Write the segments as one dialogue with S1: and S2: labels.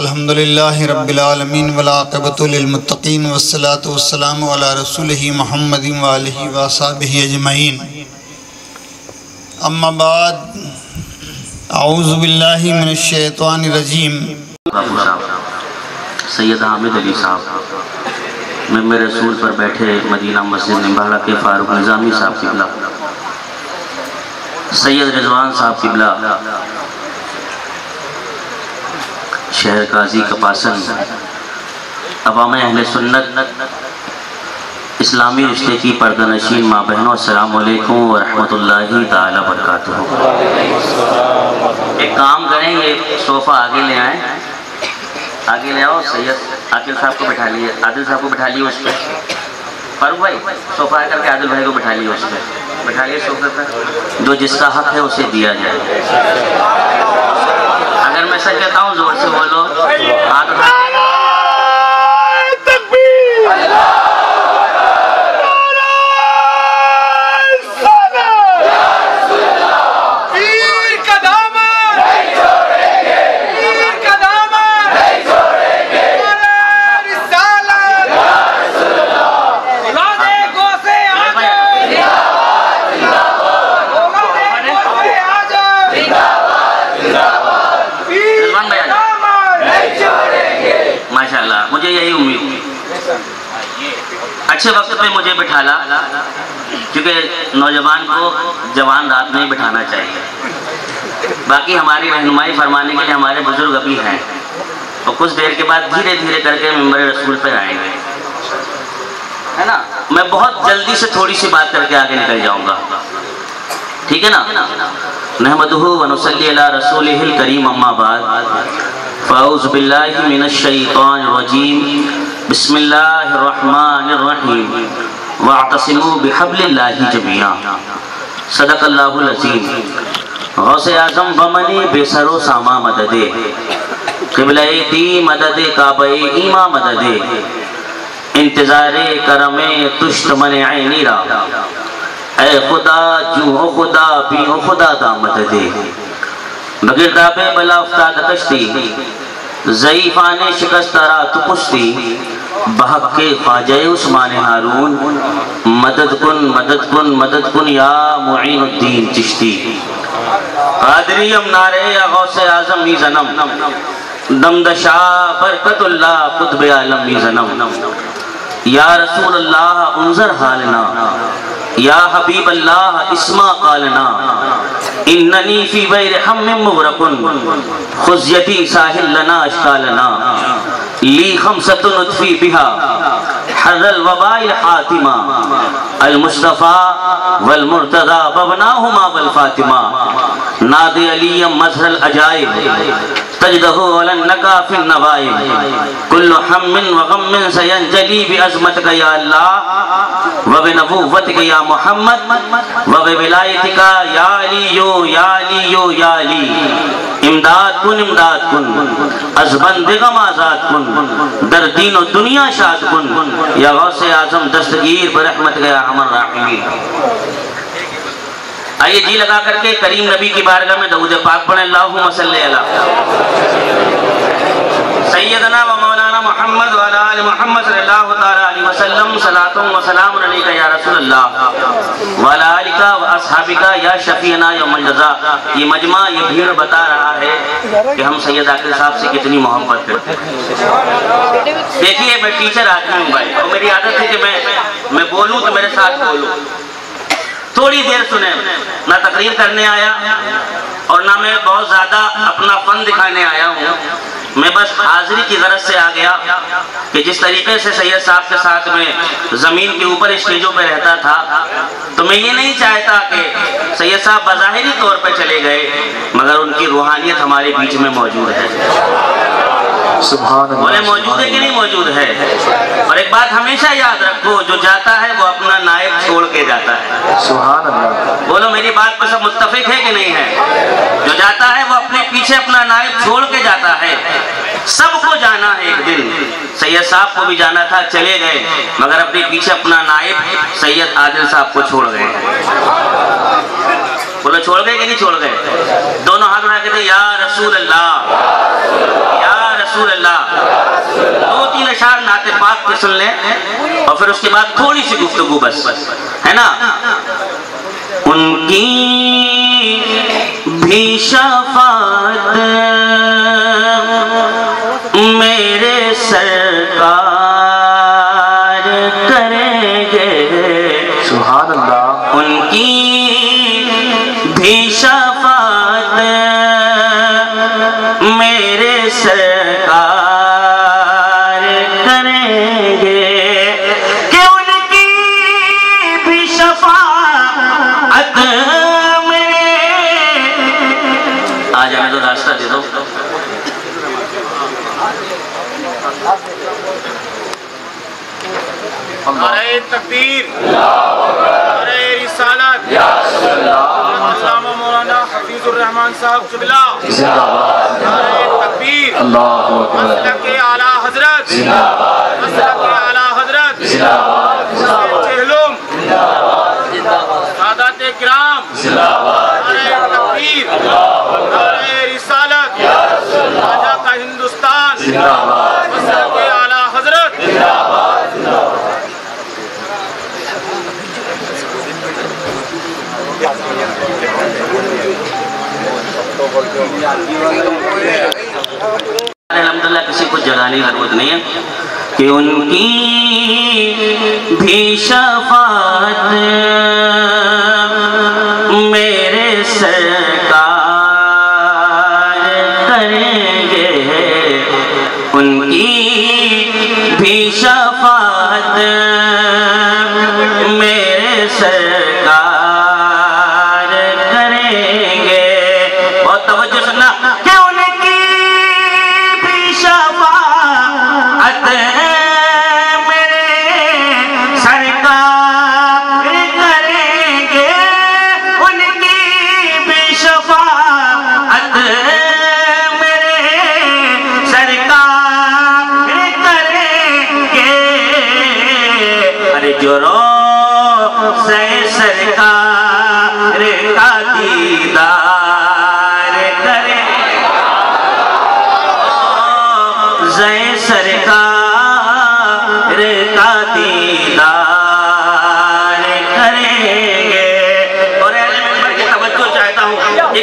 S1: अल्हम्दुलिल्लाह रब्बिल वलाक़बतुलमुत्तकीन वस्सलातु वस्सलामु अला रसूलिहि मुहम्मदिन व आलिहि व अस्हाबिहि अजमईन अम्मा बाद, अऊज़ु बिल्लाहि मिनश शैतानिर रजीम।
S2: बाबू साहब सैयद हामिद अली साहब मैं मेरे रसूल पर बैठे मदीना मस्जिद निम्बाला के फारूक निज़ामी साहब किबला। सैयद रिजवान साहब किबला शहर काजी कपासन अवाम अहल सुन्नत, इस्लामी रिश्ते की पर्दनशीन माँ बहनों अस्सलाम वालेकुम व रहमतुल्लाहि ताला बरकातुहू। एक काम करें, ये सोफ़ा आगे ले आए। आगे ले आओ, सैयद आकिल साहब को बैठा लिए। आदिल साहब को बैठा लिए उस पर भाई, सोफ़ा आकर के आदिल भाई को बैठा लिए उस पर बैठा लिए सोफे पर। जो जिसका हक है, उसे दिया जाए। अगर मैं सच कहता हूँ ज़ोर से बोलो हाथ उठा
S3: वीर का दामन वीर का दामन नारे रिसालत औलादे गौसे आज़म औलादे गौसे आज़म वीर
S2: रिजवान भाई
S3: का
S2: आजाओ।
S3: दामन
S2: माशाल्लाह मुझे यही उम्मीद थी अच्छे वक्त पे मुझे बिठाला, क्योंकि नौजवान को जवान रात में ही बिठाना चाहिए। बाकी हमारी रहनुमाई फरमाने के लिए हमारे बुज़ुर्ग अभी हैं। और कुछ देर के बाद धीरे धीरे करके मेंबर रसूल पर आएँगे। है ना? मैं बहुत जल्दी से थोड़ी सी बात करके आगे निकल जाऊँगा। ठीक है ना? अला रसूलिहिल करीम अम्मा बाद। फ़ाउज़ बिल्लाहि मिनश शैतानिर रजीम बिस्मिल्लाहिर रहमानिर रहीम वातसिमू बिहब्लिल्लाहि जमिया। सदकल्लाहुल अज़ीम। गौसे आज़म बमनी बेसरो सामा मददे। क़िबला दी मदद काबे ईमा मददे। इंतज़ार करमे तुश्त मन नीरा ए खुदा जू हो खुदा पी हो खुदा दा मददे। बगिरदाबे बला उफ्ताद कश्ती। ज़ईफ़ाने शिकस्तरा तु पुश्ती। बहक के ख्वाजे उस्मान हारून। मदद कुन मदद कुन मदद कुन या मुईनुद्दीन चिश्ती। कादरियम नारे या गौसे आज़म मी जन्म। दमदशा बरकतुल्लाह कुतुब आलम मी जन्म। या रसूल अल्लाह उनजर हालना। या हबीब अल्लाह इस्मा कालना, इन्ननी फ़ी बैर हम मुगरकुन, खुजयती साहिल लना अशकालना ली खमसतुन उत्फी बिहा हरल वबाइल हातिमा अल मुस्तफ़ा वल मुर्तदा बबनाहुमा वल फातिमा, नादे अलीम मजहर अजाइब तजदहु अलन नका फिन नवाइब कुल्लु हम्मिन व गम्मिन सयंजली बि अज़मतिक या अल्लाह व बि नबुव्वतिक या मोहम्मद व बि विलायतिक या अलियो या अलियो या अली इमदाद कुन इमदाद कुन अज बंदिगम आज़ाद कुन दर दीन और दुनिया शाद कुन या गौसे आज़म दस्तगीर बरहमत गया हमर राहिमीन आइए जी लगा करके करीम नबी की बारगाह में दऊद पाक पढ़े। सैयदना व मौलाना मोहम्मद मोहम्मद वसल्लम सलातुम व सलामुन अलैका या रसूलल्लाह। व अला आलिका व असहाबिका या शफीना यौमल जज़ा। ये मजमा, ये भीड़ बता रहा है कि हम सैयद आकिल साहब से कितनी मोहब्बत करते हैं। देखिए, मैं टीचर आदमी हूँ भाई, और मेरी आदत है कि मैं मैं बोलूँ तो मेरे साथ बोलूँ। थोड़ी देर सुने। ना तकरीर करने आया और ना मैं बहुत ज़्यादा अपना फन दिखाने आया हूँ। मैं बस हाजिरी की गरज से आ गया कि जिस तरीके से सैयद साहब के साथ में ज़मीन के ऊपर स्टेजों पर रहता था तो मैं ये नहीं चाहता कि सैयद साहब बज़ाहिरी तौर पर चले गए, मगर उनकी रूहानियत हमारे बीच में मौजूद है। बोले मौजूद है कि नहीं मौजूद है? और एक बात हमेशा याद रखो जो जाता है वो अपना नायब छोड़ के जाता है।
S4: अल्लाह।
S2: बोलो मेरी बात पर सब मुत्तफिक है कि नहीं है? जो जाता है वो अपने पीछे अपना नायब छोड़ के जाता है। सबको जाना है एक दिन। सैयद साहब को भी जाना था चले गए मगर अपने पीछे अपना नायब सैयद आदिल साहब को छोड़ गए। बोलो छोड़ गए कि नहीं छोड़ गए? दोनों हाथ उठा के थे या रसूल अल्लाह या अशार नाते पाक की सुन लें और फिर उसके बाद थोड़ी सी गुफ्तगू बस। है ना? उनकी भी शफात मेरे सरकार करेंगे।
S4: सुभान अल्लाह
S2: उनकी भी शफात मेरे सरकार
S5: नारे तकबीर नारे रिसालत अल्लामा मौलाना हफीजुर रहमान साहब किबला
S4: जिंदाबाद
S5: नारे तकबीर
S4: अल्लाह अकबर
S5: मसलक आला हज़रत मसलक आला हज़रत चेहलुम सादात किराम नारे तकबीर नारे रिसालत राजा का हिंदुस्तान मसलक आला हज़रत
S2: अलहमदुल्ला किसी को जगाने की ज़रूरत नहीं है। कि उनकी भी शफात मेरे सरकार करेंगे। उनकी भी शफात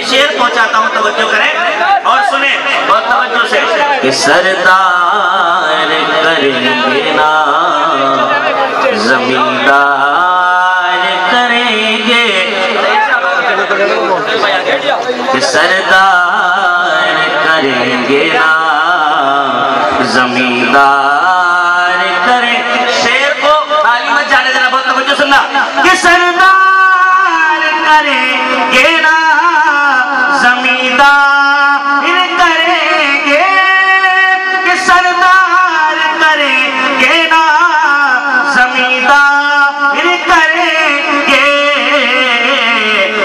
S2: शेर पहुंचाता हूँ, तवज्जो करें और सुने, बहुत तवज्जो से। कि सरदार करेंगे ना जमींदार करेंगे। कि सरदार करेंगे ना जमींदार करें। शेर को ताली मत जाने देना, बहुत तवज्जो सुनना। कि सरदार करेंगे ना जमींदार करेंगे कि सरदार करेंगे ना। जमींदार करेंगे।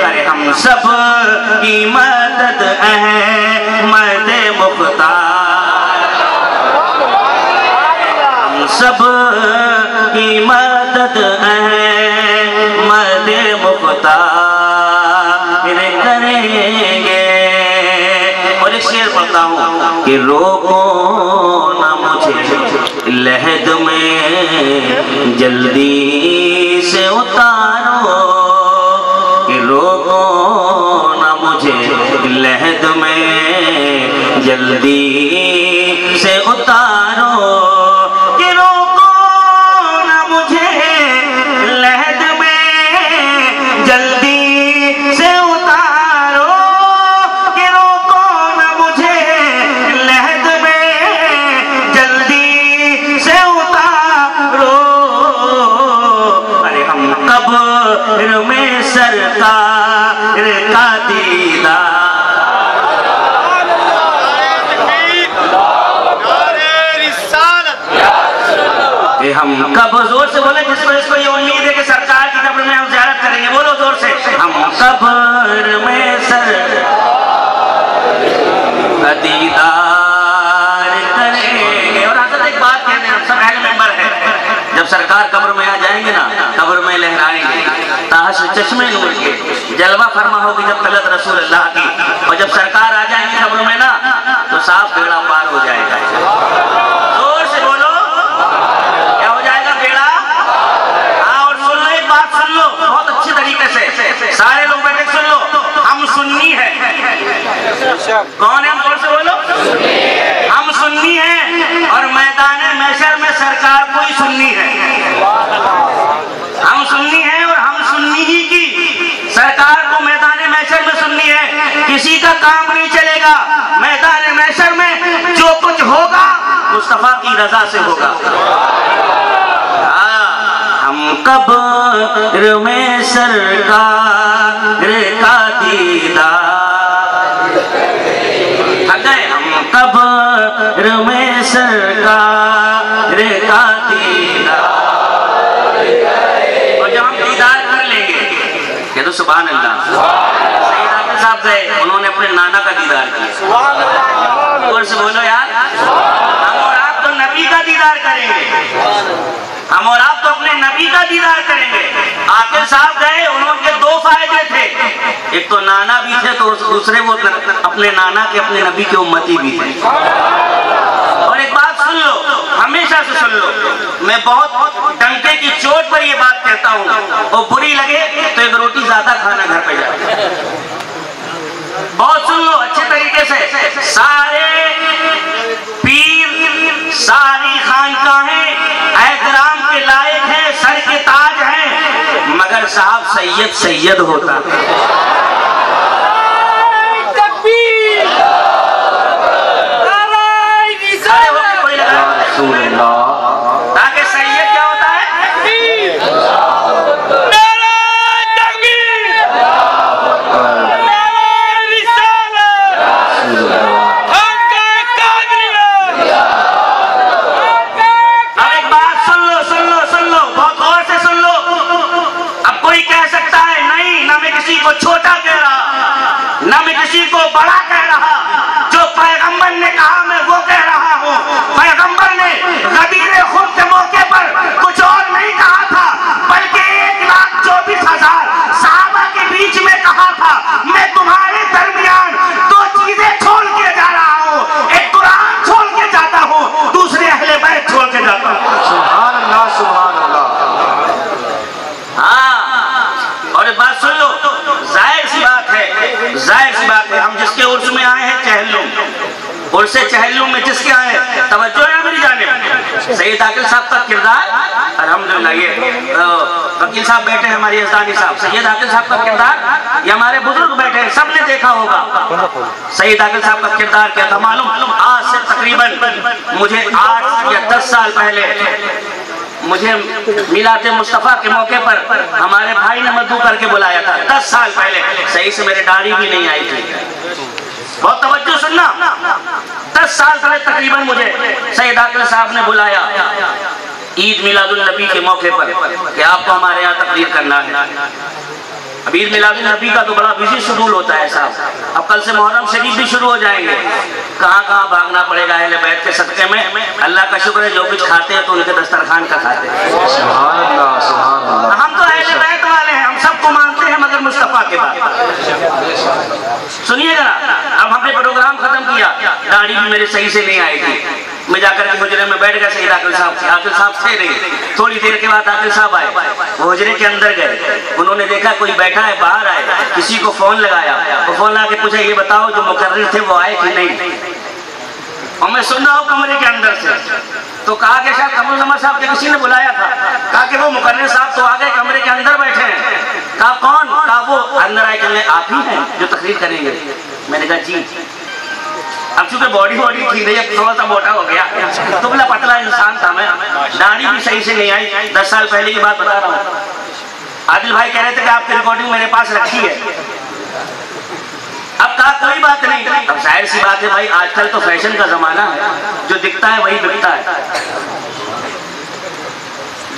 S2: अरे हम सब की मदद अहमद मुख्तार। सब कि रोको ना मुझे लहद में जल्दी से उतारो। कि रोको ना मुझे लहद में जल्दी हम कब ज़ोर से बोले जिसको जिसको ये उम्मीद है कि सरकार की कब्र में हम जियारत करेंगे बोलो ज़ोर से। हम कब्र में सर दीदार करेंगे। और हज़रत एक बात कहते हैं हम सब अहल मेंबर है। जब सरकार कब्र में आ जाएँगे ना कब्र में लहराएँगे ताश चश्मे नूर के जलवा फरमा होगी जब खलत रसूल अल्लाह की। और जब सरकार आ जाएँगी कब्र में ना तो साफ़ बेड़ा पार हो जाएगा। सारे लोग बैठे, सुन लो। हम सुन्नी है। कौन है से बोलो? हम सुन्नी है और मैदान मैशर में सरकार को ही सुननी है। हम सुन्नी है और हम सुन्नी ही की। सरकार को मैदान मैशर में सुननी है। किसी का काम नहीं चलेगा। मैदान मैशर में जो कुछ होगा, मुस्तफ़ा की रजा से होगा। हाँ। हम कब में सरकार का दीदार। हम में सरकार का दीदार। और जब हम दीदार कर लेंगे, ये तो सुबह अल्लाह साहब गए, उन्होंने अपने नाना का दीदार किया। और से बोलो, यार, हम और आप तो नबी का दीदार करेंगे। हम और आप नबी का दीदार करेंगे। आकिब साहब गए उन्होंने दो फ़ायदे थे। एक तो नाना भी थे तो दूसरे वो अपने नाना के, अपने नबी के उम्मती भी थे। और एक बात सुन लो, हमेशा से सुन लो। मैं बहुत डंके की चोट पर ये बात कहता हूँ। वो बुरी लगे तो एक रोटी ज़्यादा खाना घर पे जाए। बहुत सुन लो, अच्छे तरीके से। सारे पीर, सारी खानकाहें, एहतराम के लायक हैं। सर के ताज हैं मगर साहब सैयद सैयद होता है कोई लगा
S4: रसूल अल्लाह
S2: ताकि सैयद क्या होता है
S3: नाराय तकबीर नाराय रिसालत
S4: रसूल अल्लाह
S3: खानका कादरिया
S2: अब एक बात सुन लो सुन लो सुन लो बहुत गौर से सुन लो अब कोई कह सकता है नहीं ना मैं किसी को छोटा कह रहा ना मैं किसी को बड़ा कह रहा जो पैगंबर ने कहा मैं वो कह रहा हूँ पैगंबर ने गदीर खुद के मौके पर कुछ और नहीं कहा था बल्कि एक लाख चौबीस हज़ार साहबा के बीच में कहा था मैं तुम्हारे दरमियान दो चीज़ें छोड़ के जा रहा हूँ एक कुरान छोड़ के जाता हूँ दूसरे अहले बैत छोड़ के जाता हूँ
S4: सुभान अल्लाह सुभान अल्लाह
S2: हाँ और एक बात सुन लो ज़ाहिर सी बात है ज़ाहिर सी बात है हम जिसके उर्स में आए हैं चहलुम उर्स चहलुम में जिसके आए हैं तवज्जो है मेरी सैयद आकिल साहब का किरदार? अल्हम्दुलिल्लाह, ये वकील साहब बैठे हैं हमारे यजदानी साहब। सैयद आकिल साहब का किरदार? ये हमारे बुज़ुर्ग बैठे हैं, सबने देखा होगा। सैयद आकिल साहब का किरदार क्या था मालूम? आज से तकरीबन मुझे आठ या दस साल पहले मुझे मिलाते मुस्तफ़ा के मौके पर हमारे भाई ने मधु करके बुलाया था, दस साल पहले। सही से मेरे दाढ़ी भी नहीं आई थी। बहुत तवज्जो सुनना। दस साल पहले तकरीबन मुझे। सैयद आकिल साहब ने बुलाया। ईद मिलादुल नबी के मौके पर कि आपको हमारे यहाँ तकरीर करना है। अब ईद मिलादुल नबी का तो बड़ा बिज़ी शेड्यूल होता है साहब। अब कल से मुहर्रम शरीफ भी शुरू हो जाएँगे। कहाँ कहाँ भागना पड़ेगा अहले बैत के सदके में? अल्लाह का शुक्र है जो कुछ खाते हैं तो उनके दस्तरखान का खाते हैं। हम तो अहले बैत वाले हैं हम सबको मानते हैं मगर मुस्तफ़ा के बाद। सुनिए जरा अब हमने प्रोग्राम खत्म किया दाढ़ी भी मेरे सही से नहीं थी मैं जाकर के हुजरे में बैठ गया, सही आकिल साहब से। आकिल साहब थे नहीं। थोड़ी देर के बाद आकिल साहब आए। वो के अंदर गए। उन्होंने देखा कोई बैठा है, बाहर आए। किसी को फ़ोन लगाया। वो फ़ोन लगा के पूछा, ये बताओ, जो मुकर्र थे, वो आए कि नहीं? और मैं सुन रहा हूँ कमरे के अंदर से। तो कहा कि शायद कमल जमा साहब के किसी ने बुलाया था। कहा कि वो मुकर्र साहब तो आ गए, कमरे के अंदर बैठे हैं। कहा, कौन? कहा, वो अंदर आए कहने आप ही हैं जो तकरीर करेंगे। मैंने कहा, जी। अब चूँकि बॉडी बॉडी ठीक नहीं अब थोड़ा सा मोटा हो गया। तो बोला, पतला इंसान था मैं। दाढ़ी भी सही से नहीं आई। दस साल पहले की बात बता रहा हूँ। आदिल भाई कह रहे थे कि आपकी रिकॉर्डिंग मेरे पास रखी है। अब कहा, कोई बात नहीं। अब ज़ाहिर सी बात है भाई, आजकल तो फ़ैशन का जमाना है। जो दिखता है, वही बिकता है।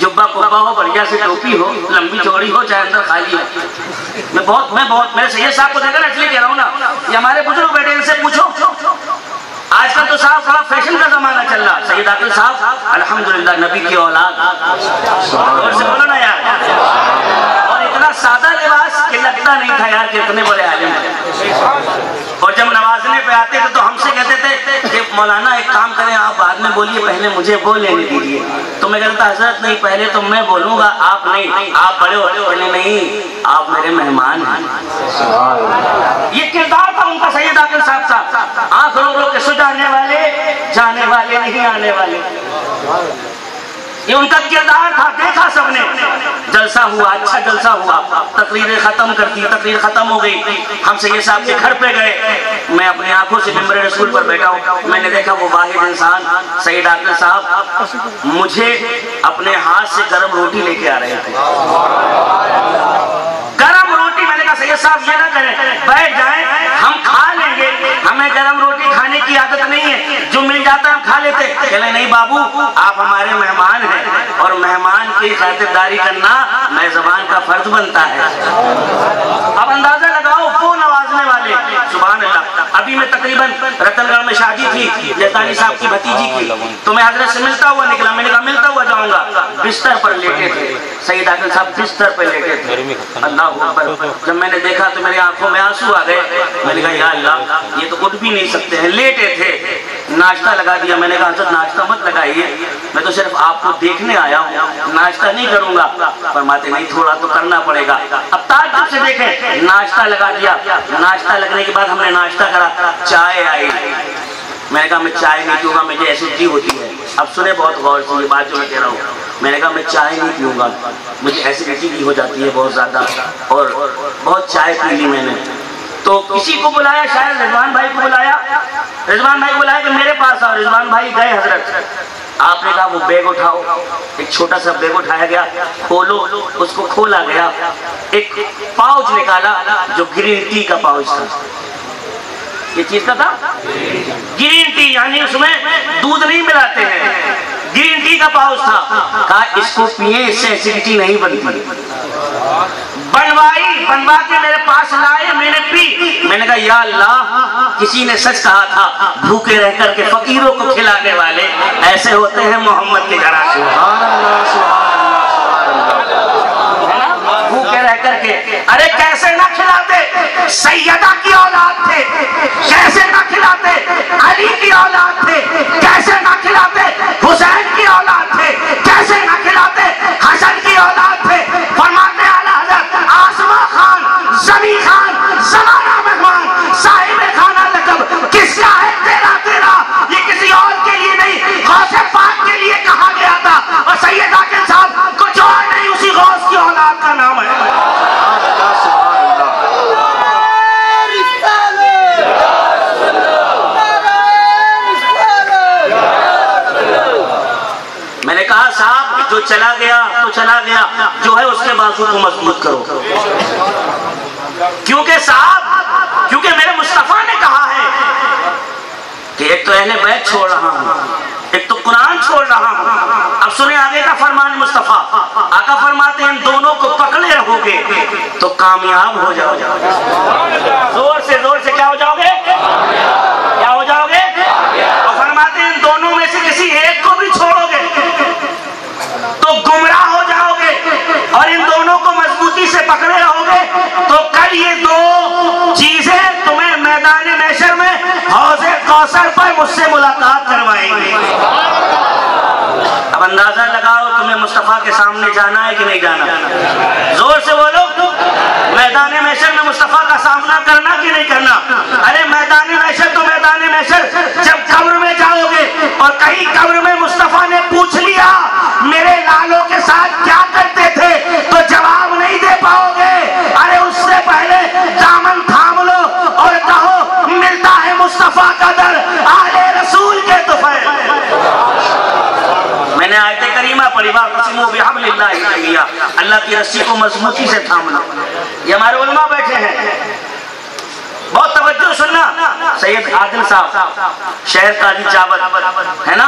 S2: जुब्बा कुब्बा हो बढ़िया से टोपी हो, लंबी चौड़ी हो, चाहे अंदर खाली हो। मैं बहुत मैं बहुत मेरे सैयद साहब को देखा ना इसलिए कह रहा हूँ ना, ये हमारे बुज़ुर्ग बेटे इनसे पूछो। आजकल तो साहब बड़ा फ़ैशन का जमाना चल रहा है। सैयद आकिल साहब, अल्हम्दुलिल्लाह, नबी की औलाद। और से बोलो ना यार। और इतना सादा लिबास कि लगता नहीं था यार कि इतने बड़े आलिम और जब नवाजने पे आते थे तो मौलाना, एक काम करें, आप बाद में बोलिए, पहले मुझे वो लेने दीजिए। तो मैं कहता हज़रत नहीं, पहले तो मैं बोलूँगा, आप नहीं, आप बड़े बड़े नहीं, आप मेरे मेहमान हैं। ये किरदार था उनका, सैयद आकिल साहब साहब आँख रो रो के सुझाने वाले, जाने वाले, नहीं आने वाले। ये उनका किरदार था, देखा सबने। जलसा हुआ अच्छा जलसा हुआ। तकरीरें खत्म कर दी तकरीर खत्म हो गई। हम सैयद साहब के घर पे गए। मैं अपनी आँखों से मेंबर रसूल पर बैठा हूँ। मैंने देखा वो वाहिद इंसान सैयद आकिल साहब, मुझे अपने हाथ से गर्म रोटी लेके आ रहे थे। गर्म रोटी, मैंने कहा, सैयद साहब, ये ना करें। बैठ जाएँ। हमें गरम रोटी खाने की आदत नहीं है। जो मिल जाता है हम खा लेते कहले, नहीं बाबू, आप हमारे मेहमान हैं और मेहमान की खातिरदारी करना मेजबान का फ़र्ज़ बनता है। अब अंदाज़ा लगाओ वो नवाजने वाले सुबह अल्लाह अभी मैं तकरीबन रतनगढ़ में शादी थी जैतानी साहब की भतीजी की। तो मैं हज़रत से मिलता हुआ निकला, मैंने कहा, मिलता हुआ जाऊँगा। बिस्तर पर लेटे थे। सईद आकिल साहब बिस्तर पर लेटे थे। अल्लाह जब मैंने देखा तो मेरी आँखों में आँसू आ गए। मैंने कहा, या अल्लाह, ये तो उठ भी नहीं सकते हैं। लेटे थे। नाश्ता लगा दिया। मैंने कहा, हज़रत, नाश्ता मत लगाइए। मैं तो सिर्फ़ आपको देखने आया हूँ। नाश्ता नहीं करूँगा। फरमाते, नहीं, थोड़ा तो करना पड़ेगा। अब ताज्जुब से देखें, नाश्ता लगा दिया। नाश्ता लगने के बाद हमने नाश्ता करा, चाय आई। मैंने कहा, मैं चाय नहीं पीऊँगा, मुझे एसिडिटी होती है। अब सुने, बहुत गौर से बात जो मैं कह रहा हूँ। मैंने कहा, मैं चाय नहीं पीऊँगा, मुझे एसिडिटी भी हो जाती है बहुत ज़्यादा। और बहुत चाय पी ली मैंने। तो किसी को बुलाया, शायद रिजवान भाई को बुलाया। रिजवान भाई को बुलाया कि मेरे पास आओ। रिजवान भाई गए हज़रत। आपने कहा वो बैग उठाओ। एक छोटा सा बैग उठाया गया। खोलो, उसको खोला गया। एक पाउच निकाला जो ग्रीन टी का पाउच था। ये चीज़ का था? ग्रीन टी, यानी उसमें दूध नहीं मिलाते हैं। ग्रीन टी का पाउच था। कहा इसको पिए इससे एसिडिटी नहीं बनती। बनवाई बनवा के मेरे पास लाए मैंने पी। मैंने कहा या अल्लाह किसी ने सच कहा था भूखे रह करके फकीरों को खिलाने वाले ऐसे होते हैं मोहम्मद के घर
S4: सुभान अल्लाह सुभान अल्लाह सुभान अल्लाह
S2: भूखे रह करके, अरे कैसे ना खिलाते? सैयदा की औलाद थे। कैसे ना खिलाते? अली की औलाद थे। कैसे ना खिलाते? हुसैन की औलाद थे। कैसे ना खिलाते? हसन की औलाद थे। फरमाते आला हज़रत आसमा खान, जमी खान, जमाना मेहमान, साहिब खाना लकब, किसका है चला गया, जो है उसके बाजू को मज़बूत करो। क्योंकि साहब, क्योंकि मेरे मुस्तफ़ा ने कहा है कि एक तो अहले बैत छोड़ रहा हूँ, एक तो कुरान छोड़ रहा हूँ। अब सुने, आगे का फरमान मुस्तफ़ा, आका फरमाते हैं, दोनों को पकड़े रहोगे तो कामयाब हो जाओगे। ज़ोर से ज़ोर से, क्या हो जाओगे? क्या हो जाओगे? तो फरमाते हैं, दोनों में से किसी एक को भी छोड़ोगे तो गुमराह हो जाओगे और इन दोनों को मजबूती से पकड़े रहोगे तो कल ये दो चीज़ें तुम्हें मैदान मैशर में हौजे कौसर पर मुझसे मुलाकात करवाएँगे। अब अंदाज़ा लगाओ तुम्हें मुस्तफ़ा के सामने जाना है कि नहीं जाना। ज़ोर से बोलो, मैदान मैशर में मुस्तफ़ा का सामना करना कि नहीं करना? अरे मैदान मैशर तो मैदान मैशर, जब कब्र में जाओगे और कहीं कब्र में मुस्तफ़ा ने पूछ लिया मेरे लालों के साथ क्या करते थे तो जवाब नहीं दे पाओगे अरे उससे पहले दामन थाम लो और कहो मिलता है मुस्तफ़ा का दर आले रसूल के तुफे मैंने आयत करीमा पढ़ी वाकसिमु अल्लाह की रस्सी को मजबूती से थाम लो ये हमारे उलमा बैठे हैं। बहुत तवज्जो सुनना। सैयद आदिल साहब, शहर काजी चावल, है ना?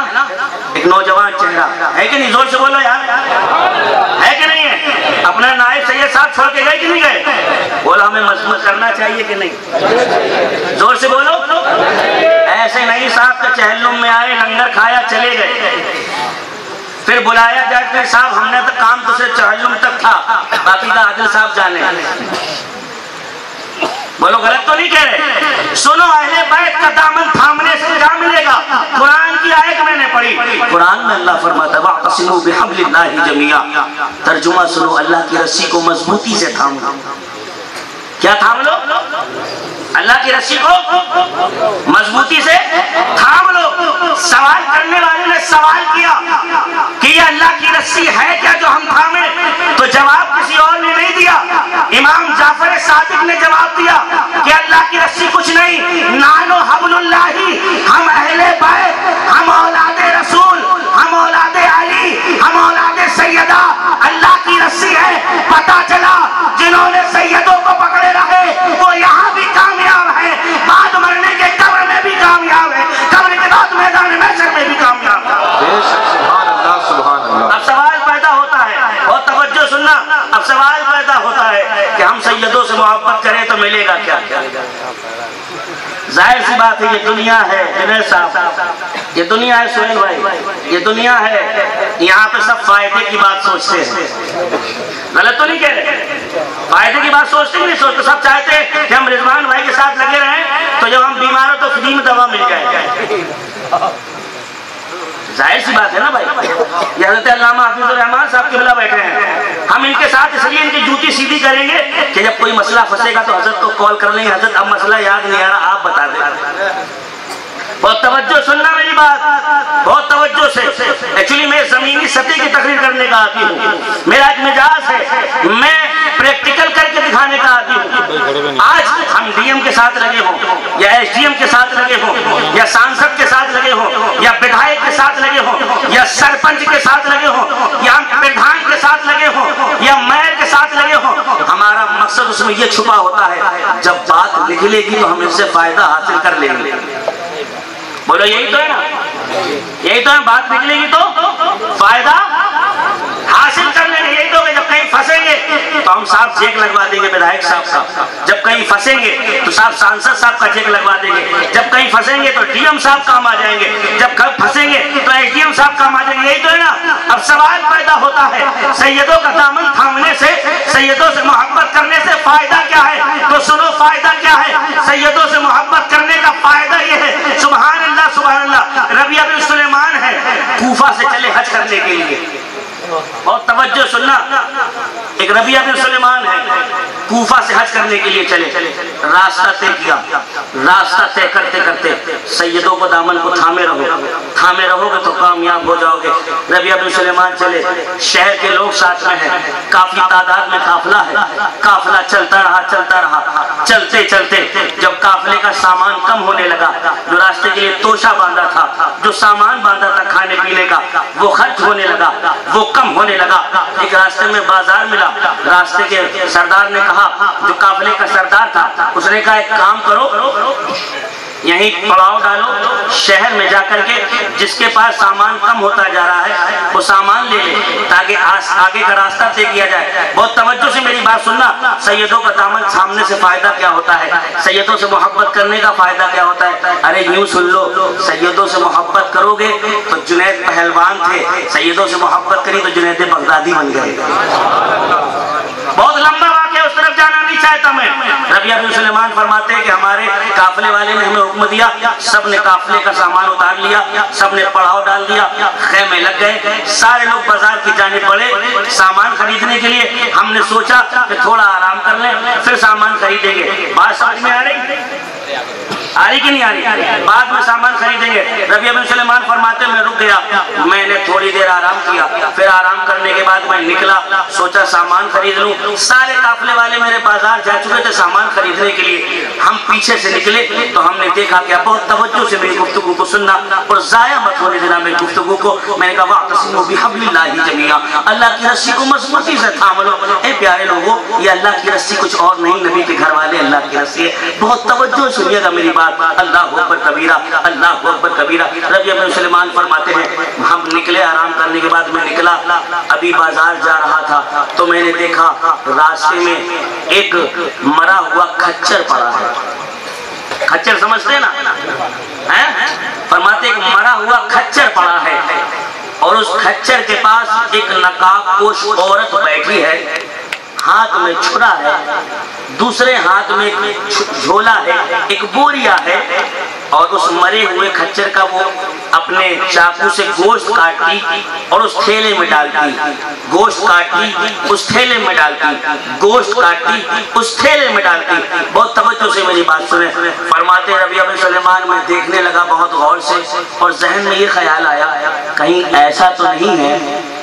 S2: एक नौजवान चेहरा। है कि नहीं? ज़ोर से बोलो यार। है कि नहीं है? अपना नायब सैयद साहब छोड़ के गए कि नहीं गए? बोला, हमें मज़बूत करना चाहिए कि नहीं? ज़ोर से बोलो। ऐसे नहीं, साहब का चहलुम में आए, लंगर खाया, चले गए। फिर बुलाया जाए, फिर साहब, हमने तो काम तो सिर्फ़ चहलुम तक था, बाकी का आदिल साहब जाने। बोलो, गलत तो नहीं कह रहे? सुनो, अहले बैत का दामन थामने से क्या मिलेगा? कुरान की आयत मैंने पढ़ी। कुरान में अल्लाह फरमाता है, वाक़सिमू बिहब्लिल्लाहि जमिया। तर्जुमा सुनो, अल्लाह की रस्सी को मजबूती से थाम। क्या थाम लो? अल्लाह की रस्सी को मजबूती से थाम लो। सवाल करने वाले ने सवाल किया कि ये अल्लाह की रस्सी है क्या जो हम थामे? तो जवाब किसी और ने नहीं दिया। इमाम जाफ़र सादिक ने जवाब दिया कि अल्लाह की रस्सी कुछ नहीं। नानो हबलुल्लाही, हम अहले बैत, हम औलादे रसूल, हम औलादे अली, हम औलादे सैयदा अल्लाह की रस्सी है। पता चला जिन्होंने सैयदों को पकड़े रहे वो यहाँ भी कामयाब है। बाद मरने के कब्र में भी कामयाब है। कब्र के बाद मैदान मैशर में भी कामयाब है। अब सवाल पैदा होता है। और तवज्जो सुनना अब सवाल पैदा होता है कि हम सैयदों से मोहब्बत करें तो मिलेगा क्या, क्या? ज़ाहिर सी बात है, ये दुनिया है ये दुनिया है, सुहेल भाई। ये दुनिया है, यहाँ पे सब फ़ायदे की बात सोचते हैं। गलत तो नहीं कह रहे? फ़ायदे की बात सोचते नहीं, सोचते सब चाहते हैं कि हम रिजवान भाई के साथ लगे रहें तो जब हम बीमार हो तो फ्री में दवा मिल जाए। ज़ाहिर सी बात है ना भाई? ये हज़रत अल्लामा हाफिजुर रहमान साहब किबला बैठे हैं। हम इनके साथ इसलिए इनकी जूती सीधी करेंगे कि जब कोई मसला फंसेगा तो हज़रत को कॉल कर लेंगे। हज़रत, अब मसला याद नहीं आ रहा, आप बता दें। बहुत तवज्जो, सुनना मेरी बात। बहुत तवज्जो से। एक्चुअली मैं जमीनी सतह की तकरीर करने का आदमी हूँ। मेरा एक मिजाज है। मैं प्रैक्टिकल करके दिखाने का आदमी हूँ। आज हम डीएम के साथ लगे हों या एसडीएम के साथ लगे हों या सांसद के साथ लगे हों या विधायक के साथ लगे हों या सरपंच के साथ लगे हों या हम प्रधान के साथ लगे हों या मेयर के साथ लगे हों हमारा मकसद उसमें ये छुपा होता है जब निकलेगी तो हम इससे फ़ायदा हासिल कर लेंगे। बोलो, यही तो है ना? यही तो है, बात निकलेगी तो? फ़ायदा हासिल कर फंसेंगे तो हम साहब चेक लगवा देंगे, विधायक साहब का। जब कहीं फंसेंगे तो साहब सांसद साहब का चेक लगवा देंगे। जब कहीं फंसेंगे तो डीएम साहब काम आ जाएँगे। जब फंसेंगे तो एसडीएम साहब काम आ जाएँगे। यही तो है ना, अब सवाल पैदा होता है, सैयदों का दामन थामने से, सैयदों से मोहब्बत करने से फ़ायदा क्या है? तो सुनो, फ़ायदा क्या है? सैयदों से मोहब्बत करने का फ़ायदा यह है सुबहान अल्लाह सुबहान अल्लाह। रबिया बिन सुलेमान है, कूफा से चले हज करने के लिए। और तवज्जो सुनना। एक रबिया बिन सुलेमान है, कूफा से हज करने के लिए चले। रास्ता तय किया। रास्ता तय करते करते सैयदों को दामन को थामे रहो। थामे रहोगे तो कामयाब हो जाओगे। रबिया बिन सुलेमान चले। शहर के लोग साथ में हैं। काफ़ी तादाद में काफला है। काफला चलता रहा चलता रहा। चलते चलते जब काफले का सामान कम होने लगा, जो रास्ते के लिए तोशा बांधा था, जो सामान बांधा था खाने पीने का, वो खर्च होने लगा। वो कम होने लगा। एक रास्ते में बाज़ार मिला। रास्ते के सरदार ने कहा, जो काफले का सरदार था, उसने कहा, एक काम करो यहीं पड़ाव डालो, शहर में जाकर के जिसके पास सामान कम होता जा रहा है, वो सामान ले ले, ताकि आगे का रास्ता तय किया जाए। बहुत तवज्जो से मेरी बात सुनना। सैयदों का दामन सामने से फ़ायदा क्या होता है? सैयदों से मोहब्बत करने का फ़ायदा क्या होता है? अरे यूँ सुन लो, सैयदों से मोहब्बत करोगे तो जुनैद पहलवान थे। सैयदों से मोहब्बत करी तो जुनैद बगदादी बन गए। बहुत लंबा वाक्य उस तरफ़ जाना नहीं चाहता मैं। रबिया सुलेमान फरमाते हैं कि हमारे काफले वाले ने हमें हुक्म दिया सबने काफले का सामान उतार लिया सबने पड़ाव डाल दिया खेमे लग गए। सारे लोग बाज़ार की जाने पड़े सामान खरीदने के लिए। हमने सोचा कि थोड़ा आराम कर ले, फिर सामान खरीदेंगे। बात समझ में आ रही? आ रही कि नहीं आ रही? बाद में सामान खरीदेंगे। रबी बिन सलेमान फरमाते, मैं रुक गया। मैंने थोड़ी देर आराम किया। फिर आराम करने के बाद मैं निकला। सोचा सामान खरीद लूँ। सारे काफले वाले मेरे बाज़ार जा चुके थे सामान खरीदने के लिए। हम पीछे से निकले तो हमने देखा क्या बहुत तवज्जो से मेरी गुफ्तगू को सुनना और जाया मत होने देना मेरी गुफ्तगू को। मैंने कहा वाकसिमो बिहब्लिल्लाहि जमिया। अल्लाह की रस्सी को मजबूती से थाम लो ए प्यारे लोगों, ये अल्लाह की रस्सी कुछ और नहीं। नबी के घर वाले अल्लाह की रस्सी है। बहुत तवज्जो सुनिएगा मेरी बात। अल्लाह अकबर कबीरा, अल्लाह अकबर कबीरा। रबी अब्दुल सलमान फरमाते हैं, हम निकले आराम करने के बाद मैं निकला। अभी बाज़ार जा रहा था तो मैंने देखा रास्ते में एक मरा हुआ खच्चर पड़ा है। खच्चर समझते हैं ना? हैं? फरमाते एक मरा हुआ खच्चर पड़ा है और उस खच्चर के पास एक नकाबपोश औरत बैठी है। हाथ में छुरा है, दूसरे हाथ में झोला है, एक बोरिया है, और उस मरे हुए खच्चर का वो अपने चाकू से गोश्त काटती और उस थैले में डालती। गोश्त काटती उस थैले में डालती। गोश्त काटती उस थैले में डालती। बहुत तवज्जो से मेरी बात सुने। फरमाते रबिया बिन सलेमान, में देखने लगा बहुत गौर से, और जहन में ये ख्याल आया, कहीं ऐसा तो नहीं है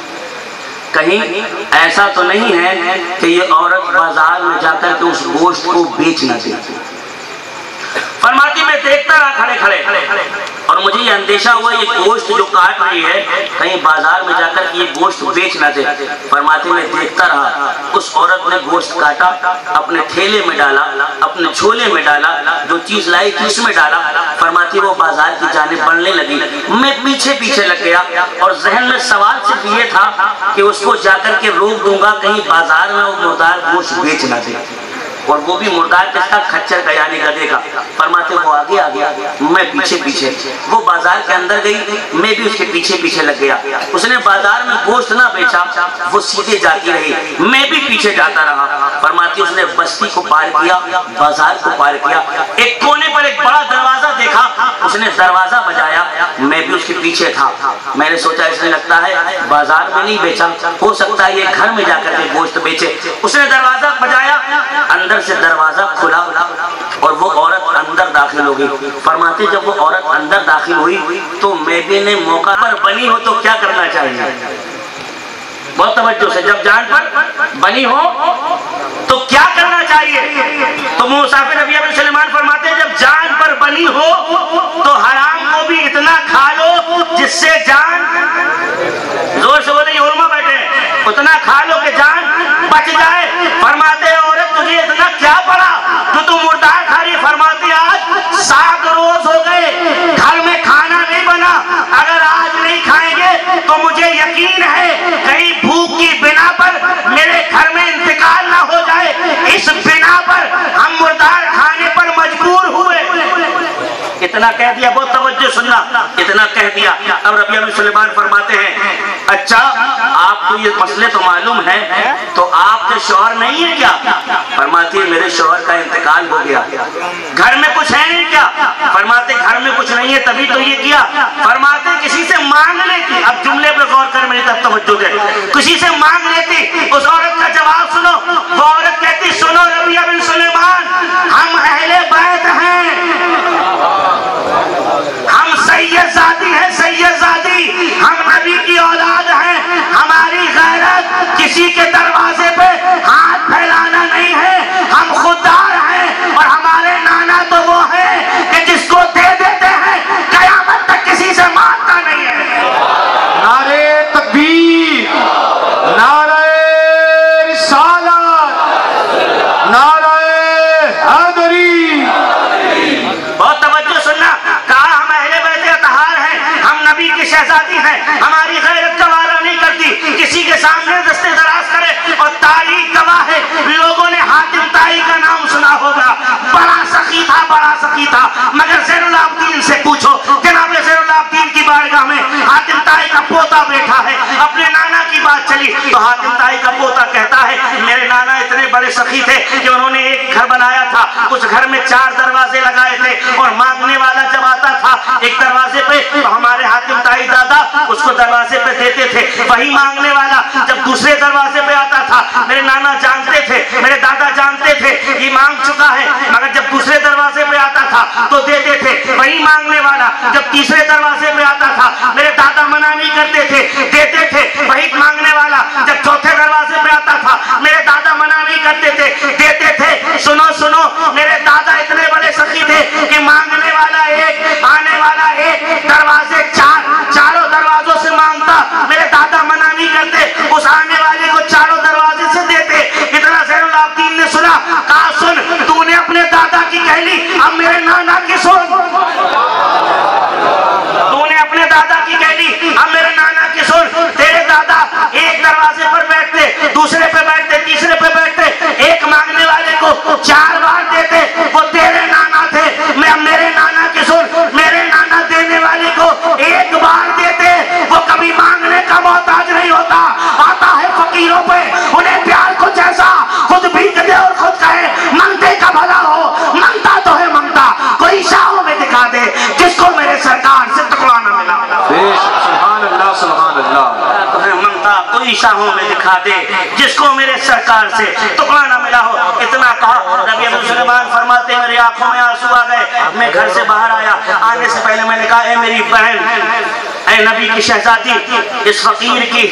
S2: कहीं ऐसा तो नहीं है कि ये औरत बाज़ार में जाकर के उस गोश्त को बेच न दे। फरमाती मैं देखता रहा, खड़े खड़े। और मुझे ये अंदेशा हुआ, ये गोश्त जो काट रही है, कहीं बाज़ार में जाकर ये गोश्त बेच ना दे। फरमाती मैं देखता रहा, उस औरत ने गोश्त काटा, अपने थैले में डाला, अपने झोले में डाला, जो चीज़ लाई थी उसमें डाला। फरमाती वो बाज़ार की जाने बढ़ने लगी। मैं पीछे पीछे लग गया और जहन में सवाल सिर्फ़ ये था कि उसको जाकर के रोक दूँगा, कहीं बाज़ार में वो मुर्दार गोश्त बेच ना दे। और वो भी मुर्दार किसका खच्चर का यानी गधे का फरमाते, वो आगे आ गया मैं पीछे पीछे। वो बाज़ार के अंदर गई, मैं भी उसके पीछे पीछे लग गया। उसने बाज़ार में गोश्त ना बेचा, वो सीधे जाती रही। मैं भी पीछे जाता रहा। फरमाती, उसने बस्ती को पार किया, बाज़ार को पार किया। एक कोने पर एक बड़ा दरवाज़ा देखा उसने दरवाज़ा बजाया, मैं भी उसके पीछे था। मैंने सोचा, इसने लगता है बाज़ार में नहीं बेचा। हो सकता है ये घर में जाकर के गोश्त बेचे। उसने दरवाज़ा बजाया, अंदर से दरवाज़ा खुला और वो औरत अंदर दाखिल हो गई। फरमाते, जब वो औरत अंदर दाखिल हुई तो मैं भी ने मौका पर बनी हो तो क्या करना चाहिए? बहुत तवज्जो से, जब जान पर बनी हो तो क्या करना चाहिए? तो मुसाफिर अबी सलमान पर बनी हो तो हराम को भी इतना खा लो जिससे जान ज़ोर से बोले उलमा बैठे उतना खा लो कि जान बच जाए। फरमाते औरत, तुझे इतना क्या पड़ा? जो तू मुर्दार खा रही? फरमाती, आज सात रोज हो गए, घर में खाना नहीं बना। अगर आज नहीं खाएँगे तो मुझे यकीन है, कहीं भूख की बिना पर मेरे घर में इंतकाल ना हो जाए। इस बिना पर हम मुर्दार खाने पर मजबूर हुए इतना कह दिया, बहुत तवज्जो सुनना। इतना कह दिया। अब रबिया सुलेमान फरमाते हैं अच्छा आपको ये मसले तो मालूम है तो आपके शोहर नहीं है क्या? फरमाती है, मेरे शोहर का इंतकाल हो गया। घर में कुछ है नहीं क्या? फरमाते, घर में कुछ नहीं है, तभी तो ये किया। फरमाते, किसी से मांग लेती अब जुमले पर गौर कर, मेरी तब तवज्जो दे। किसी से मांग लेती उस औरत का जवाब सुनो। वो औरत कहती, सुनो रबिया बिन सुलेमान, हम अहले बैत हैं। हम है सैयदादी हम नबी की औलाद हैं। हमारी गैरत किसी के दरवाजे पे हाथ फैलाना ताई का नाम सुना होगा। बड़ा सखी था, बड़ा सखी था। मगर जैनुलाब्दीन से पूछो, जनाब जैनुलाब्दीन की बारगाह में हातिम ताई का पोता बैठा है। अपने नाना की बात चली तो हातिम ताई का पोता कहता है, मेरे नाना इतने बड़े सखी थे कि उन्होंने एक घर बनाया था। उस घर में चार दरवाजे लगाए थे और मांगने वाला जब आता था, एक दरवाजे पे तो हमारे हातिम ताई दादा उसको दरवाजे पे देते थे। वही मांगने वाला जब दूसरे दरवाजे पे आता था, मेरे नाना जानते थे, मेरे दादा जानते थे ये मांग चुका है, मगर जब दूसरे दरवाजे पे आता था तो देते थे। वही मांगने वाला जब तीसरे दरवाजे पे आता था, मेरे दादा मना नहीं करते थे, देते थे। वही मांगने वाला जब चौथे दरवाजे पे आता था, मेरे दादा नहीं करते थे, देते थे। सुनो सुनो, मेरे दादा इतने बड़े सखी थे कि मांगने वाला एक, आने वाला एक दरवाजे चार, चारों दरवाजों से माँगता। मेरे दादा मना नहीं करते, उस आने वाले को चारों दरवाजे से देते। इतना जैनुलाब्दीन ने सुना, कहा, सुन, तूने अपने दादा की कहली अब मेरे नाना की सुन। तूने अपने दादा की कहली अब मेरे नाना की सुन। तेरे दादा एक दरवाजे पर बैठते, दूसरे पे बैठते चार बार देते वो तेरे नाना थे। मैं मेरे नाना की सुन मेरे नाना देने वाले को एक बार देते वो कभी मांगने का मोहताज नहीं होता। आता है फकीरों पे उन्हें प्यार को जैसा
S5: खुद
S2: भी दे और खुद कहे मंगते का भला हो मंगता तो है मंगता कोई शाहों में दिखा दे जिसको मेरे सरकार से टकरा न मिला
S5: सुबह अल्लाह सुबह अल्लाह।
S2: मंगता कोई शाहों में दिखा दे जिसको टुकड़ा ना मिला हो। इतना कहा नबी अबू सुलेमान फरमाते मेरी आँखों में आँसू आ गए, मैं घर से बाहर आया। आने से पहले मैंने कहा मेरी बहन ए नबी की शहजादी, इस फकीर की,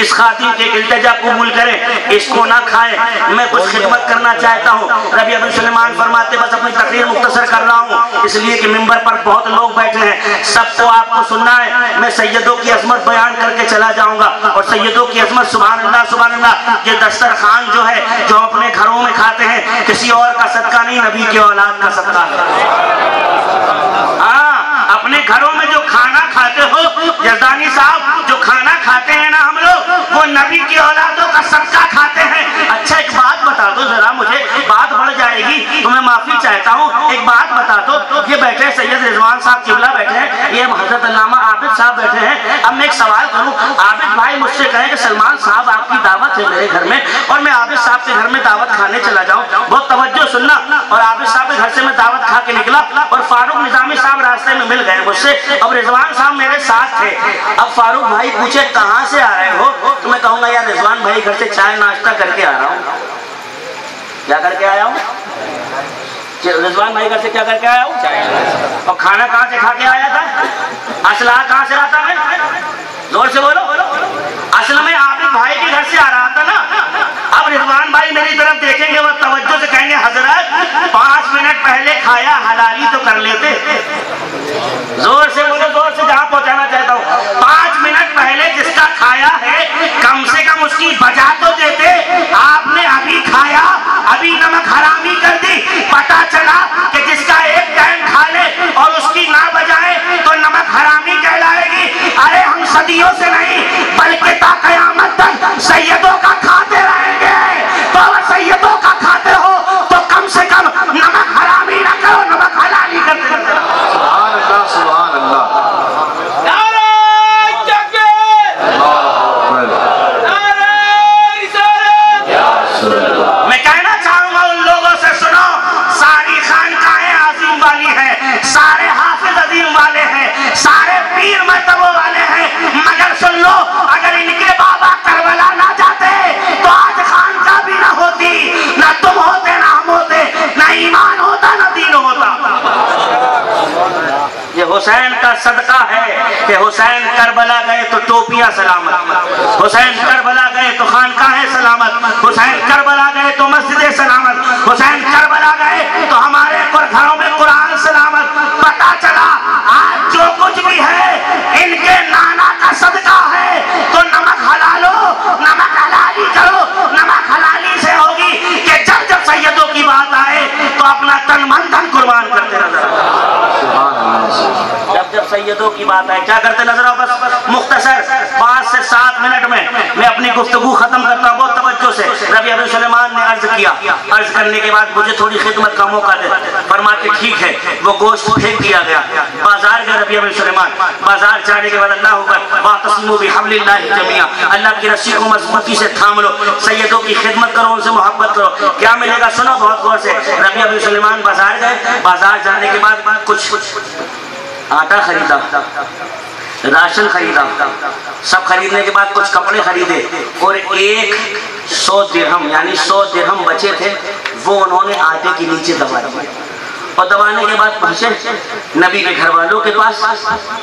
S2: इस खातिन के इल्तजा कबूल करें, इसको ना खाएँ। मैं कुछ खिदमत करना चाहता हूँ। नबी अबू सुलेमान फरमाते, बस अपनी तकरीर मुख्तसर कर रहा हूँ। इसलिए कि मिंबर पर बहुत लोग बैठे हैं। सबको आपको सुनना है। मैं सैयदों की अजमत बयान करके चला जाऊँगा। और सैयदों की अजमत सुबह अल्लाह सुबह अल्लाह ये दस्तरखान जो है, जो अपने घरों में खाते हैं, किसी और का सदका नहीं, नबी के औलाद का सदका। हाँ अपने घरों में जो खाना खाते हो जजदानी साहब, जो खाना खाते हैं ना हम लोग, वो नबी की औलादों का सबका खाते हैं। अच्छा एक बात बता दो जरा मुझे। जाएगी। तो मैं माफ़ी चाहता हूँ। एक बात बता दो। ये बैठे सैयद रिजवान साहब किबला बैठे हैं। ये हज़रत अल्लामा आबिद साहब बैठे हैं। अब मैं एक सवाल करूँ, आबिद भाई मुझसे कहें कि सलमान साहब आपकी दावत है मेरे घर में, और मैं आबिद साहब के घर में दावत खाने चला जाऊँ। बहुत तवज्जो सुनना। और आबिद साहब के घर से मैं दावत खा के निकला, और फारूक निजामी साहब रास्ते में मिल गए मुझसे। अब रिजवान साहब मेरे साथ थे। अब फारूक भाई पूछे, कहाँ से आ रहे हो? तो मैं कहूँगा, यार रिजवान भाई घर से चाय नाश्ता करके आ रहा हूँ। क्या करके आया हूँ? रिजवान भाई घर से क्या करके आया हूँ? और खाना कहाँ से खा के आया था? असला कहाँ से आता मैं? ज़ोर से बोलो। असल में आपने भाई के घर से आ रहा था ना? रिजवान भाई मेरी तरफ़ देखेंगे, वो तवज्जो से कहेंगे, हज़रत, पाँच मिनट पहले खाया हलाली तो कर लेते। ज़ोर से बोलो, ज़ोर से जहाँ पहुंचाना चाहता हूँ। पाँच मिनट पहले जिसका खाया है, कम से कम उसकी बजा तो देते। आपने अभी खाया, अभी नमक हरामी कर दी। पता चला कि जिसका एक टाइम खा ले और उसकी ना बजाए तो नमक हरामी कहलाएगी। अरे हम सदियों से नहीं, बल्कि ता कयामत तक सैयदों का खाते रहेंगे। तो अगर सैयदों का खाते हो तो कम से कम नमक हरामी ना करो, नमक हलाली मर्तबों वाले हैं। मगर सुन लो, अगर इनके बाबा करबला ना जाते तो आज खानका भी ना होती। ना तुम होते, ना हम होते, ना ईमान होता, ना दीन होता। ये हुसैन का सदका है कि हुसैन करबला गए तो टोपियाँ सलामत। हुसैन करबला गए तो खानकाहें सलामत। हुसैन करबला का सदका है तो नमक हलालो, नमक हलाली करो। नमक हलाली से होगी कि जब जब सैयदों की बात आए तो अपना तन मन धन कुर्बान करते नज़र सैयदों की बात है। क्या करते नज़र आओ बस? मुख्तसर, पाँच से सात मिनट में मैं अपनी गुफ्तगू खत्म करता हूँ, बहुत तवज्जो से। रबी अबी सुलेमान ने अर्ज़ किया। अर्ज़ करने के बाद मुझे थोड़ी खिदमत का मौका दे। फरमाते, ठीक है। वो गोश्त फेंक दिया गया। बाज़ार गए रबी अबी सुलेमान। बाज़ार जाने के बाद अल्लाह ऊपर वातस्मू बिहब्लिल्लाहि जमिया अल्लाह की रस्सी को मजबूती से थाम लो। सैयदों की खिदमत करो, उनसे मोहब्बत करो। क्या मिलेगा? सुनो बहुत गौर से। रबी अबी सुलेमान बाज़ार गए। बाज़ार जाने के बाद कुछ कुछ आटा खरीदा, राशन खरीदा, सब खरीदने के बाद कुछ कपड़े खरीदे और एक सौ दिरहम यानी सौ दिरहम बचे थे, वो उन्होंने आटे के नीचे दबा दिए। और दबाने के बाद पहुँचे नबी के घर वालों के पास,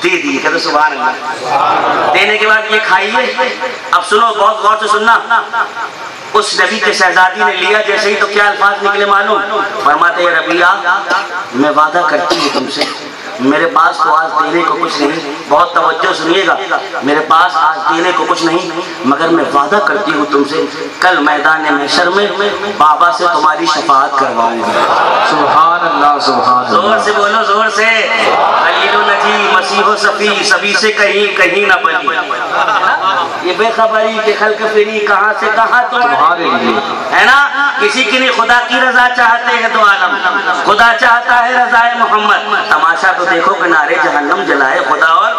S2: दे दिए, कहते सुबह देने के बाद ये खाइए। अब सुनो, बहुत गौर से सुनना। उस नबी के शहजादी ने लिया, जैसे ही तो क्या अल्फाज निकले मालूम? फरमाते, रबिया, मैं वादा करती हूँ तुमसे मेरे पास तो आज देने को कुछ नहीं। बहुत तवज्जो सुनिएगा। मेरे पास आज देने को कुछ नहीं मगर मैं वादा करती हूँ तुमसे कल मैदान महशर में बाबा से तुम्हारी शफात करवाऊँगा
S5: सुबहान अल्लाह सुबहान
S2: ज़ोर से बोलो ज़ोर से। अली नजी मसीहो सफी सभी से कहीं कहीं ना बनी ये बेखबरी के खल्क फिरी कहाँ से कहाँ
S5: लिए
S2: है। ना? किसी के लिए खुदा की रजा चाहते हैं तो आलम। खुदा चाहता है रजाए मोहम्मद। तमाशा तो देखो कि नारे जहन्नम जलाए खुदा और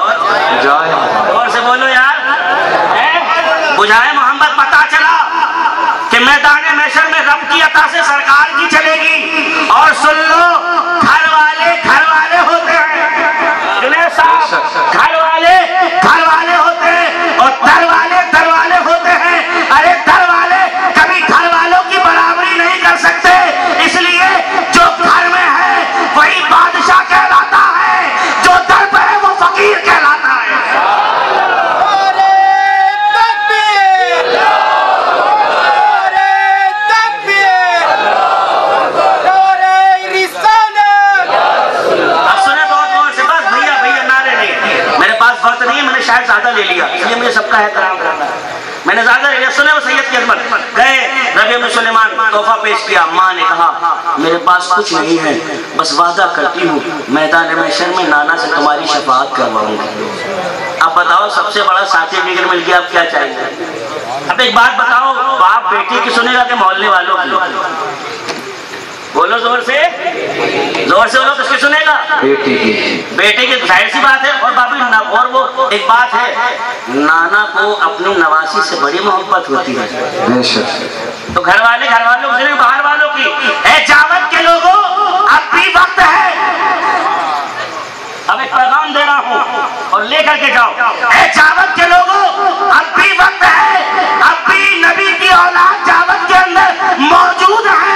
S2: और से बोलो यार। बुझाए मोहम्मद, पता चला कि मैदान मैशर में रब की अता से सरकार की चलेगी। और सुन लो, घर वाले घर वाले तकबीर कहलाता है। शायद ज़्यादा ले लिया। इसलिए मुझे सबका है। मैंने ज़्यादा ले लिया। सुने सैयद की अजमत गए रबी सुलेमान तोहफा पेश किया। माँ ने कहा मेरे पास कुछ नहीं है। बस वादा करती हूँ मैदान मैशर में नाना से तुम्हारी शफात करवाऊँगी। अब बताओ सबसे बड़ा सर्टिफिकेट मिल गया अब क्या चाहिए? अब एक बात बताओ बाप बेटी की सुनेगा कि मोहल्ले वालों की? बोलो ज़ोर से। ज़ोर से बोलो किसकी सुनेगा?
S5: बेटी की।
S2: बेटे की ज़ाहिर सी बात है और बाबी और वो एक बात है नाना को अपनी नवासी से बड़ी मोहब्बत होती है। तो घर वाले घर वालों बाहर वालों की ए जावत के लोगों भी वक्त है। अब एक पैगाम दे रहा हूँ और लेकर के जाओ। जावत के लोगों, अब भी वक्त है। अब भी नबी की औलाद जावत के अंदर मौजूद है।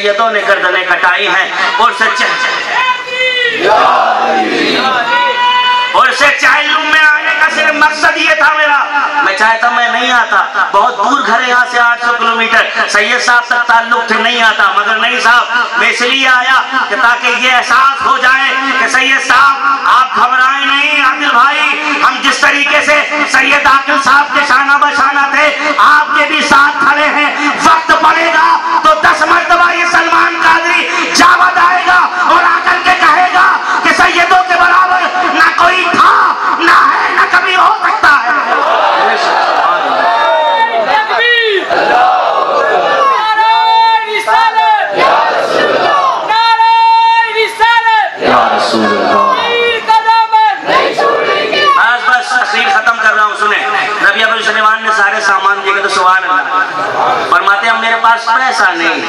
S2: सैयदों ने गर्दनें कटाई हैं और सच्चे और से चाइल्ड रूम में आने का सिर्फ़ मकसद ये था मेरा। मैं चाहता मैं नहीं आता। बहुत दूर घर यहाँ से 800 किलोमीटर। सैयद साहब तक ताल्लुक थे, नहीं आता। मगर नहीं साहब, मैं इसलिए आया कि ताकि ये एहसास हो जाए कि सैयद साहब, आप घबराए नहीं आदिल भाई। हम जिस तरीके से सैयद आकिल साहब के शाना बशाना थे, आपके भी साथ खड़े हैं। वक्त पड़ेगा तो दस मरतबा ये सलमान कादरी जावद आएगा और आकर के कहेगा कि सैयदों के बराबर ना कोई था, ना है, ना कभी हो सकता है
S5: बेशक सुभान अल्लाह
S3: तकबीर नारे रिसालत नारे रिसालत
S5: या रसूल अल्लाह
S3: वीर कदामत नहीं छोड़ेंगे
S2: बस बस तकरीर खत्म कर रहा हूँ सुने रबी अबुल सलेमान ने सारे सामान दिए तो अल्लाह। फरमाते हम मेरे पास पैसा नहीं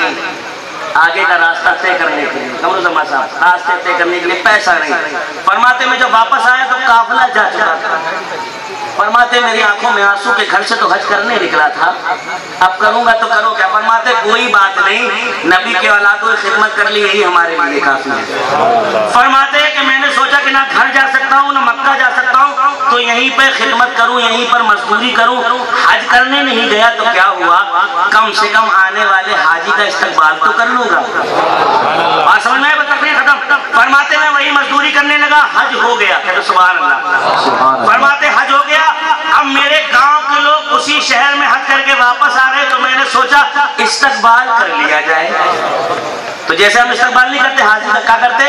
S2: आगे का रास्ता तय करने के लिए जमा साहब, रास्ते तय करने के लिए पैसा नहीं। फरमाते, मैं जब वापस आया तो काफिला जा चुका था। फरमाते, मेरी आँखों में आँसू के घर से तो हज करने निकला था। अब करूँगा तो करो क्या? फरमाते, कोई बात नहीं। नबी के औलादों की खिदमत कर ली, यही हमारे लिए काफ़ी फरमाते कि मैंने सोचा कि ना घर जा सकता हूँ, ना मक्का जा सकता हूँ तो यहीं पर खिदमत करूँ यहीं पर मजदूरी करूँ हज करने नहीं गया तो क्या हुआ? कम से कम आने वाले हाजी का इस्तेमाल तो कर लूँगा। बात समझ में? बस खत्म। फरमाते मैं वही मजदूरी करने लगा हज हो गया।
S5: तो सुबह
S2: फरमाते हज हो गया अब मेरे गाँव उसी शहर में हज करके वापस आ रहे तो मैंने सोचा, इस्तकबाल कर लिया जाए। तो जैसे हम इस्तकबाल नहीं करते हाजिर का क्या करते,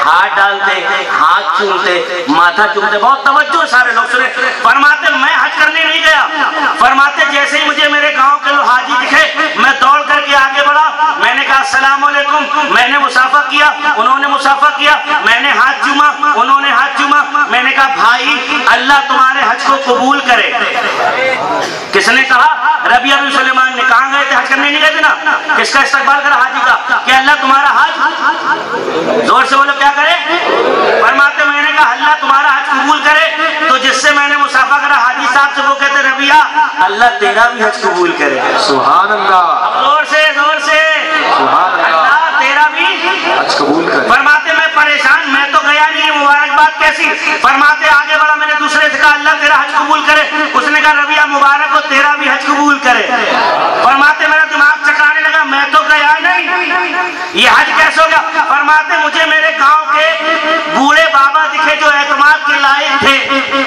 S2: हाथ डालते, हाथ चूमते, माथा चूमते, बहुत तवज्जो सारे लोग सुने। फरमाते, मैं हज करने नहीं गया। फरमाते, जैसे ही मुझे मेरे गाँव के लोग हाजी दिखे, मैं दौड़ करके आगे बढ़ा। मैंने कहा वालेकुम। मैंने मुसाफा किया, उन्होंने मुसाफा किया, मैंने हाथ चूमा, उन्होंने हाथ चूमा। मैंने कहा, भाई, अल्लाह तुम्हारे हज को कबूल करे। किसने कहा? रबी अबी सुलेमान ने। कहा गए थे? हज करने नहीं गए थे ना? किसका इस्तेमाल करा हाजी का? कि अल्लाह तुम्हारा हज ज़ोर से बोलो क्या करे? परमाते मैंने कहा अल्लाह तुम्हारा हज कबूल करे। तो जिससे मैंने मुसाफा करा हाजी साहब से वो कहते रबिया अल्लाह तेरा भी हज कबूल करे।
S5: सुहा अल्लाह
S2: ज़ोर से
S5: सुभान अल्लाह
S2: अल्लाह तेरा भी
S5: हज कबूल करे
S2: फरमाते मैं परेशान मैं तो गया नहीं मुबारकबाद कैसी फरमाते, आगे बढ़ा, मैंने दूसरे से कहा, अल्लाह तेरा हज कबूल करे। उसने कहा, रबिया मुबारक हो, तेरा भी हज कबूल करे। फरमाते, मेरा दिमाग चकराने लगा, मैं तो गया नहीं। ये हज कैसे हो गया? फरमाते, मुझे मेरे गाँव के बूढ़े बाबा दिखे, जो एतमाद के लायक थे,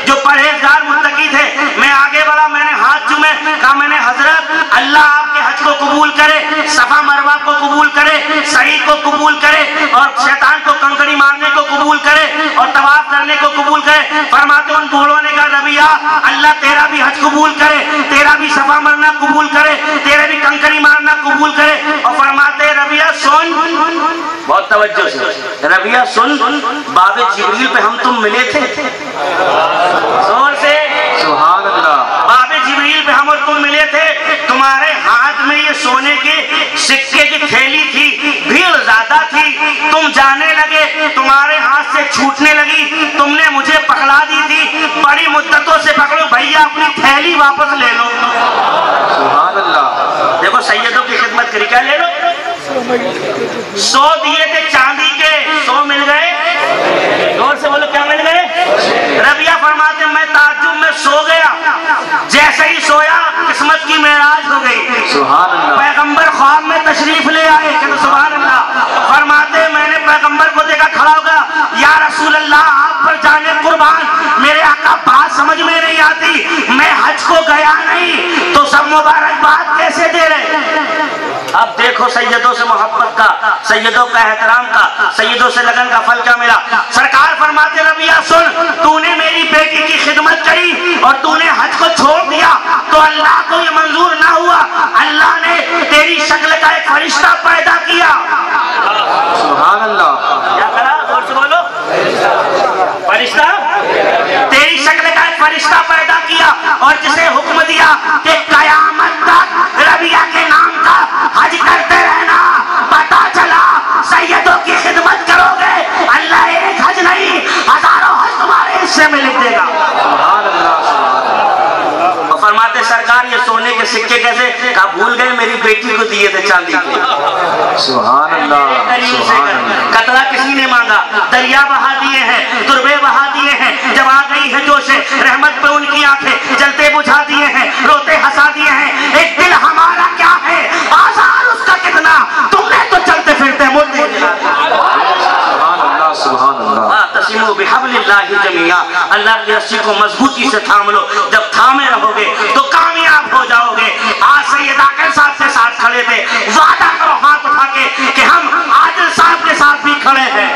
S2: जो परहेजगार, मुत्तकी थे। मैं आगे बढ़ा, मैंने हाथ चूमे, कहा, मैंने हज़रत अल्लाह कबूल करे सफ़ा मरवा को कबूल करे सही को कबूल करे और शैतान को कंकड़ी मारने को कबूल करे और तवाफ करने को कबूल करे। फरमाते उन बूढ़ों ने कहा रबिया अल्लाह तेरा भी हज कबूल करे तेरा भी सफ़ा मरना कबूल करे तेरे भी कंकड़ी मारना कबूल करे और फरमाते रबिया सुन। बहुत तवज्जो से। रबिया सुन बाबे जिब्रील पे हम तुम मिले थे। ज़ोर से।
S5: सुभान अल्लाह।
S2: सोने के सिक्के की थैली थी, भीड़ ज़्यादा थी। तुम जाने लगे, तुम्हारे हाथ से छूटने लगी, तुमने मुझे पकड़ा दी थी। बड़ी मुद्दतों से पकड़ो, भैया, अपनी थैली वापस ले लो। देखो सैयदों की खिदमत करी, क्या ले लो? सौ दिए थे चांदी के सौ मिल गए ज़ोर से बोलो क्या मिल गए रबिया फरमाते मैं ताजुब में सो गया जैसे ही सोया किस्मत की मेराज हो गई
S5: सुभान अल्लाह
S2: पैगंबर ख्वाब में तशरीफ़ ले आए सुबह फरमाते मैंने पैगंबर को देखा खड़ा होगा या रसूल अल्लाह आप पर जाने कुर्बान। मेरे आका बात समझ में नहीं आती। मैं हज को गया नहीं। तो सब मुबारकबाद कैसे दे रहे अब देखो सैयदों से मोहब्बत का सैयदों का एहतराम का सैयदों से लगन का फल क्या मिला? सरकार फरमाते रबिया सुन तूने मेरी बेटी की खिदमत करी और तूने हज को छोड़ दिया। तो अल्लाह को ये मंजूर ना हुआ। अल्लाह ने तेरी शक्ल का एक फरिश्ता पैदा किया।
S5: सुभान अल्लाह।
S2: क्या करा? से बोलो फरिश्ता, तेरी शक्ल का फरिश्ता पैदा किया और जिसे हुक्म दिया कि कयामत तक रबिया के नाम का हज करते रहना, पता चला, सैयदों की खिदमत करोगे, अल्लाह एक हज नहीं, हज़ारों हज तुम्हारे हिस्से में लिख देगा। और सरकार ये सोने के सिक्के कैसे? कहा भूल गए मेरी बेटी को दिए थे चांदी के।
S5: सुभान अल्लाह
S2: कतरा किसी ने मांगा? दरिया बहा दिए हैं दुर्बे बहा दिए हैं जब आ गई है जोश रहमत पे उनकी आँखें जलते बुझा दिए हैं रोते हंसा दिए हैं। एक दिल हमारा क्या है? आजार उसका कितना? तुमने तो चलते फिरते।
S5: सुभान अल्लाह सुभान अल्लाह
S2: वातसिमू बिहब्लिल्लाहि जमीआ अल्लाह की रस्सी को मजबूती से थाम लो जब थामे रहोगे तो कामयाब हो जाओगे। आज सैयद आकर साहब के साथ खड़े थे। वादा करो हाथ उठा के कि हम आदिल साहब के साथ भी खड़े हैं।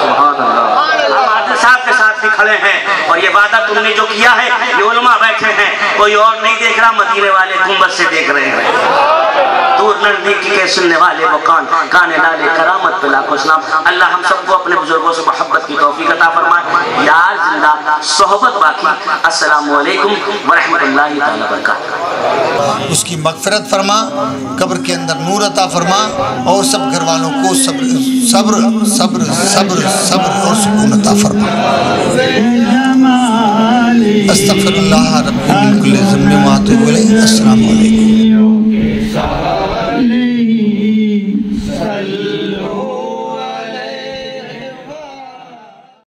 S5: सुभान अल्लाह
S2: हम आदिल साहब के साथ भी खड़े हैं। और ये वादा तुमने जो किया है, ये उलमा बैठे हैं, कोई और नहीं देख रहा, मदीने वाले गुंबद से देख रहे हैं। दूर नज़दीक के सुनने वाले वो कान, काने लाले करामत पे लाखों सलाम। अल्लाह हम सबको अपने बुज़ुर्गों से मोहब्बत की तौफीक अता फरमाए। यार ज़िंदा, सोहबत बाकी। अस्सलाम वालेकुम व रहमतुल्लाहि तआला बरकातहू
S1: उसकी मगफरत फरमा, कब्र के अंदर नूर अता फरमा और सब घर वालों को सब्र सब्र सब्र सब्र सब्र और सुकून अता फरमा। अस्तगफिरुल्लाह रब्बुल कुल्ली ज़म्बिन व अतूबु इलैह अस्सलामु अलैकुम।